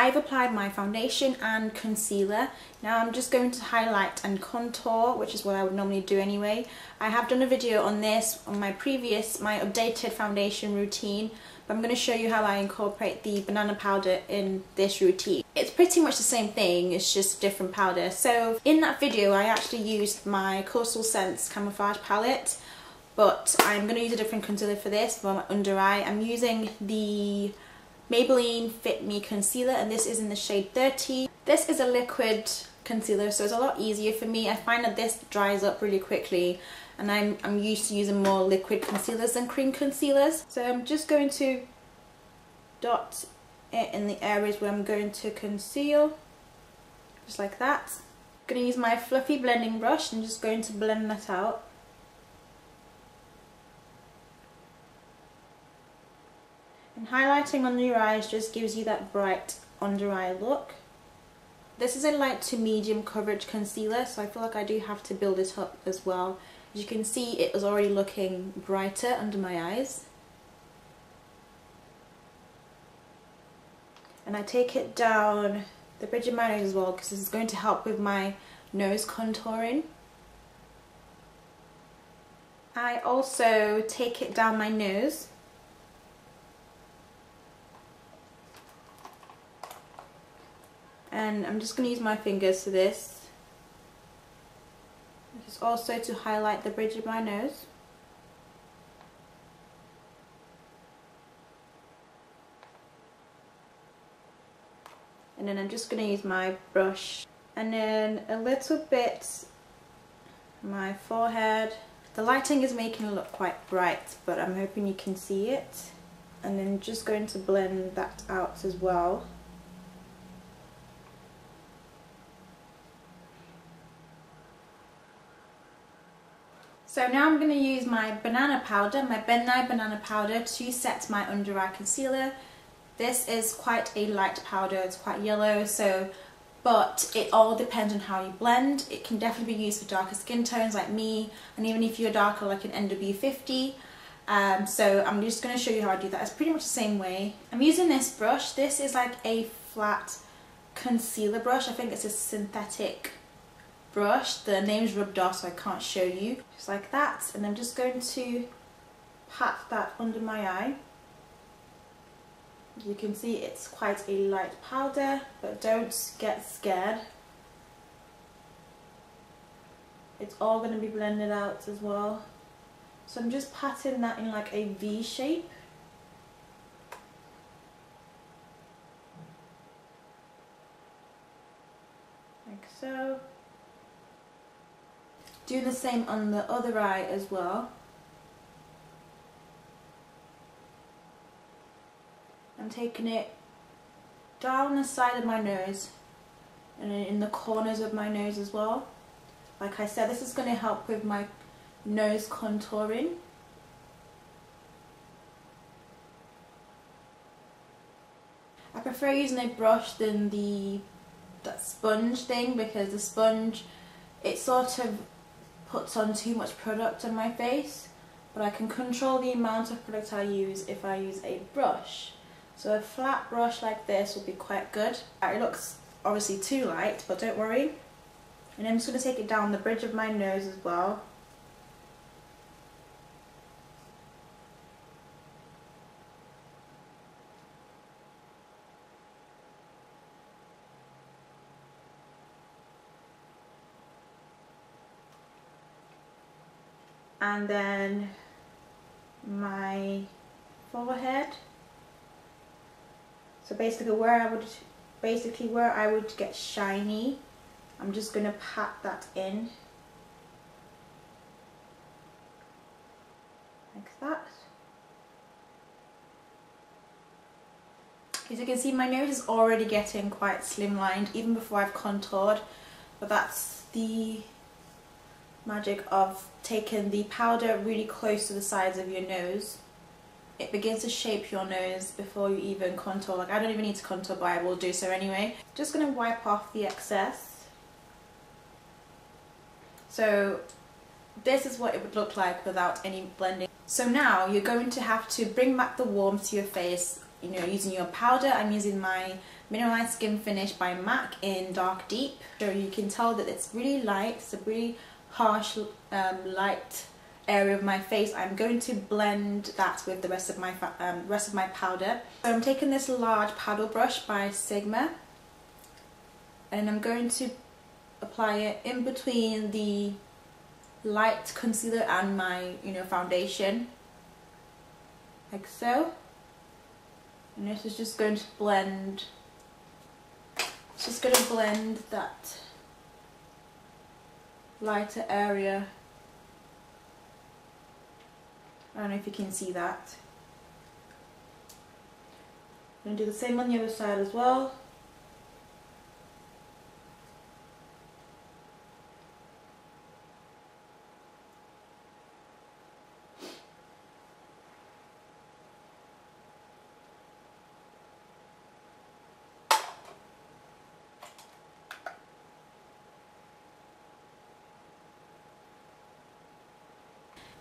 I've applied my foundation and concealer. Now I'm just going to highlight and contour, which is what I would normally do anyway. I have done a video on this on my previous, my updated foundation routine, but I'm going to show you how I incorporate the banana powder in this routine. It's pretty much the same thing, it's just different powder. So in that video I actually used my Coastal Scents Camouflage palette, but I'm going to use a different concealer for this, for my under eye. I'm using the Maybelline Fit Me Concealer and this is in the shade 30. This is a liquid concealer so it's a lot easier for me. I find that this dries up really quickly and I'm, I'm used to using more liquid concealers than cream concealers. So I'm just going to dot it in the areas where I'm going to conceal, just like that. I'm going to use my fluffy blending brush and just going to blend that out. And highlighting under your eyes just gives you that bright under eye look. This is a light to medium coverage concealer so I feel like I do have to build it up as well. As you can see it was already looking brighter under my eyes. And I take it down the bridge of my nose as well because this is going to help with my nose contouring. I also take it down my nose and I'm just going to use my fingers for this. Just also to highlight the bridge of my nose. And then I'm just going to use my brush. And then a little bit my forehead. The lighting is making it look quite bright but I'm hoping you can see it. And then just going to blend that out as well So now I'm going to use my banana powder, my Ben Nye banana powder to set my under eye concealer. This is quite a light powder, it's quite yellow, so but it all depends on how you blend. It can definitely be used for darker skin tones like me, and even if you're darker like an NW50. Um, so I'm just going to show you how I do that. It's pretty much the same way. I'm using this brush. This is like a flat concealer brush. I think it's a synthetic brush. The name's rubbed off so I can't show you. Just like that. And I'm just going to pat that under my eye. You can see it's quite a light powder, but don't get scared. It's all going to be blended out as well. So I'm just patting that in like a V shape. Like so. Do the same on the other eye as well. I'm taking it down the side of my nose and in the corners of my nose as well. Like I said, this is going to help with my nose contouring. I prefer using a brush than the that sponge thing because the sponge it sort of puts on too much product on my face but I can control the amount of product I use if I use a brush. So a flat brush like this will be quite good. It looks obviously too light but don't worry. And I'm just going to take it down the bridge of my nose as well. And then my forehead. So basically where I would basically where I would get shiny I'm just gonna pat that in. Like that. As you can see my nose is already getting quite slimlined even before I've contoured but that's the magic of taking the powder really close to the sides of your nose. It begins to shape your nose before you even contour. Like I don't even need to contour but I will do so anyway. Just going to wipe off the excess. So this is what it would look like without any blending. So now you're going to have to bring back the warmth to your face, you know, using your powder. I'm using my Mineralized Skin Finish by MAC in Dark Deep. So you can tell that it's really light, it's a really harsh um, light area of my face. I'm going to blend that with the rest of my um, rest of my powder. So I'm taking this large paddle brush by Sigma and I'm going to apply it in between the light concealer and my you know foundation like so and this is just going to blend it's just going to blend that lighter area. I don't know if you can see that. I'm going to do the same on the other side as well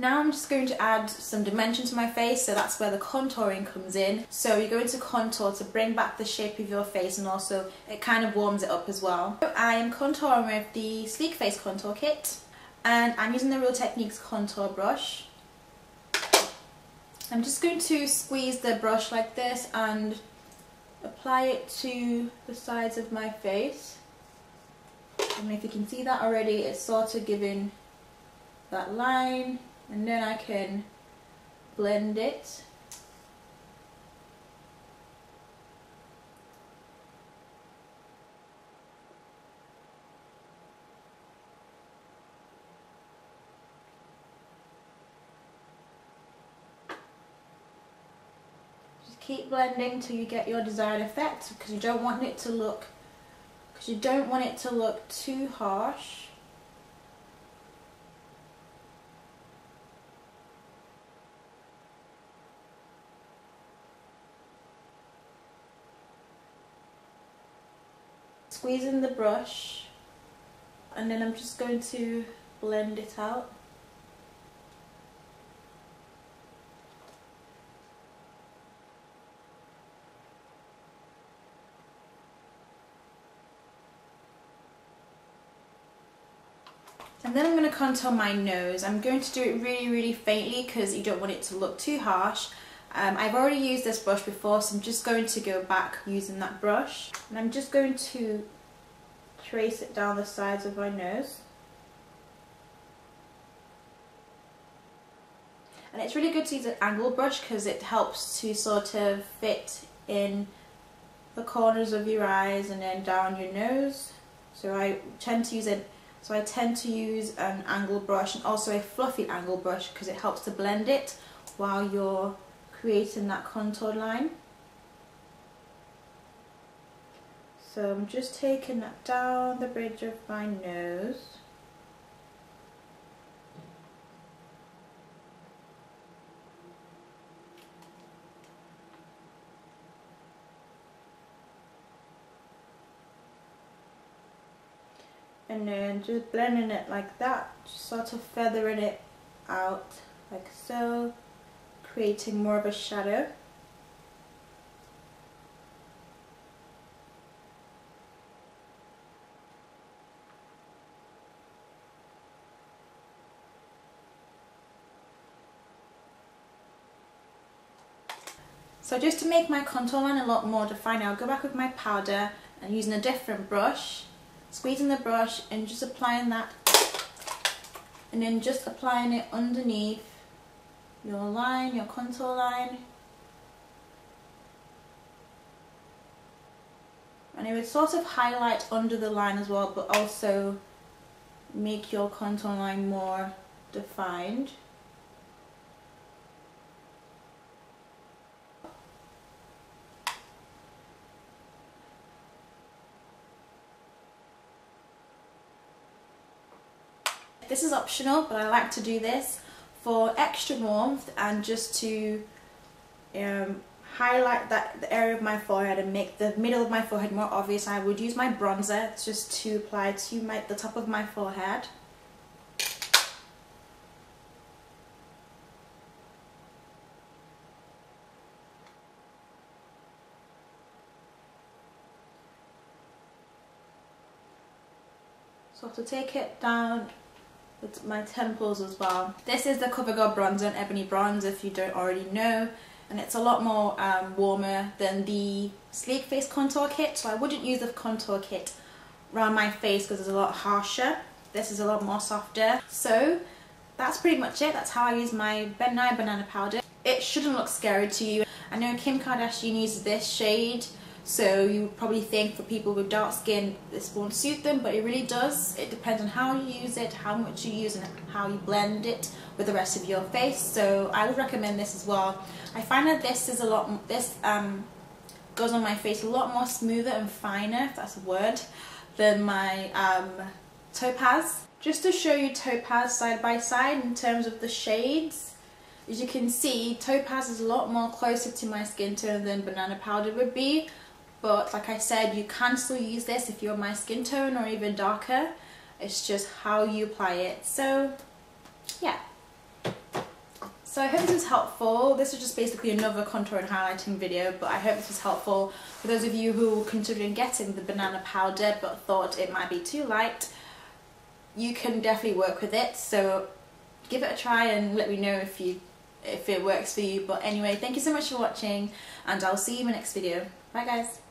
Now I'm just going to add some dimension to my face, so that's where the contouring comes in. So you go into contour to bring back the shape of your face and also it kind of warms it up as well. I am contouring with the Sleek Face Contour Kit and I'm using the Real Techniques contour brush. I'm just going to squeeze the brush like this and apply it to the sides of my face. I don't know if you can see that already, it's sort of giving that line and then I can blend it. Just keep blending till you get your desired effect because you don't want it to look because you don't want it to look too harsh squeeze in the brush and then I'm just going to blend it out. And then I'm going to contour my nose. I'm going to do it really, really faintly because you don't want it to look too harsh. Um, I've already used this brush before, so I'm just going to go back using that brush. And I'm just going to trace it down the sides of my nose. And it's really good to use an angle brush because it helps to sort of fit in the corners of your eyes and then down your nose. So I tend to use it so I tend to use an angle brush and also a fluffy angle brush because it helps to blend it while you're creating that contour line. So I'm just taking that down the bridge of my nose. and then just blending it like that, just sort of feathering it out like so creating more of a shadow. So just to make my contour line a lot more defined, I'll go back with my powder and using a different brush, squeezing the brush and just applying that and then just applying it underneath your line, your contour line. And it would sort of highlight under the line as well, but also make your contour line more defined. This is optional, but I like to do this for extra warmth and just to um, highlight that the area of my forehead and make the middle of my forehead more obvious I would use my bronzer just to apply to my, the top of my forehead. So to take it down my temples as well. This is the CoverGirl Bronzer in Ebony Bronze if you don't already know and it's a lot more um, warmer than the Sleek Face Contour Kit so I wouldn't use the contour kit around my face because it's a lot harsher. This is a lot more softer. So that's pretty much it. That's how I use my Ben Nye Banana Powder. It shouldn't look scary to you. I know Kim Kardashian uses this shade so you probably think for people with dark skin this won't suit them but it really does. It depends on how you use it, how much you use and how you blend it with the rest of your face so I would recommend this as well. I find that this is a lot, this um, goes on my face a lot more smoother and finer if that's a word than my um, Topaz. Just to show you Topaz side by side in terms of the shades as you can see, Topaz is a lot more closer to my skin tone than banana powder would be but like I said you can still use this if you're my skin tone or even darker. It's just how you apply it. So yeah. So I hope this was helpful. This was just basically another contour and highlighting video but I hope this was helpful for those of you who were considering getting the banana powder but thought it might be too light. You can definitely work with it. So give it a try and let me know if you if it works for you. But anyway thank you so much for watching and I'll see you in my next video. Bye guys